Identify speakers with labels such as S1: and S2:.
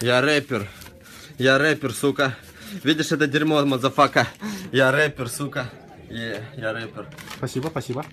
S1: Я рэпер. Я рэпер, сука. Видишь это дерьмо, motherfucker? Я рэпер, сука. Yeah, я рэпер.
S2: Спасибо, спасибо.